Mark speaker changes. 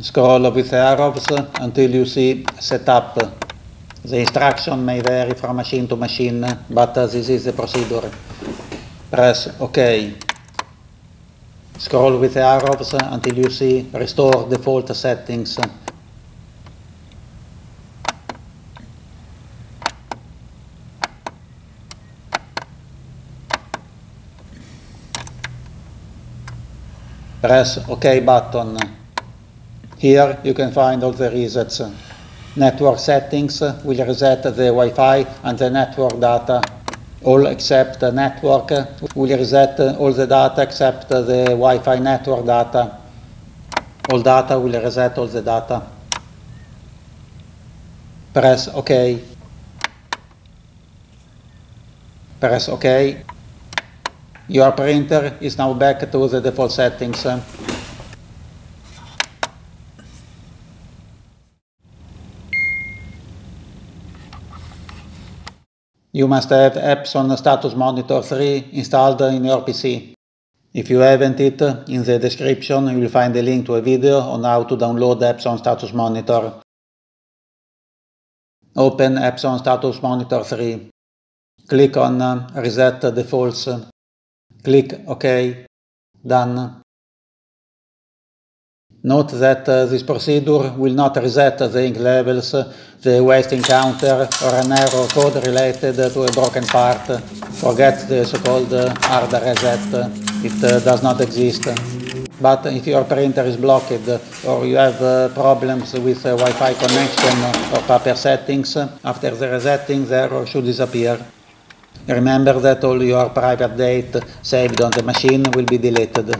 Speaker 1: Scroll with arrows until you see setup. The instruction may vary from machine to machine, but this is the procedure. Press OK. Scroll with arrows until you see restore default settings. Press OK button. Here you can find all the resets. Network settings will reset the Wi-Fi and the network data. All except the network will reset all the data except the Wi-Fi network data. All data will reset all the data. Press OK. Press OK. Your printer is now back to the default settings. You must have Epson Status Monitor 3 installed in your PC. If you haven't it, in the description you will find a link to a video on how to download Epson Status Monitor. Open Epson Status Monitor 3. Click on uh, Reset Defaults. Click OK. Done. Note that uh, this procedure will not reset the ink levels, the waste ink counter, or an error code related to a broken part. Forget the so-called hard reset. It uh, does not exist. But if your printer is blocked or you have uh, problems with Wi-Fi connection or paper settings, after the resetting the error should disappear. Remember that all your private data saved on the machine will be deleted.